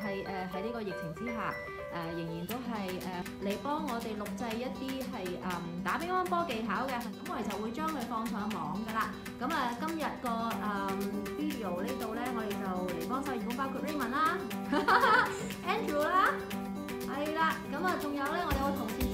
系誒喺呢個疫情之下，誒、仍然都係誒嚟幫我哋錄製一啲係誒打乒乓波技巧嘅，咁我哋就會將佢放上網噶啦。咁啊，今日個誒 video 呢度咧，我哋就嚟幫手義工，包括 Raymond 啦、Andrew 啦，係啦，咁啊，仲有咧，我哋個同事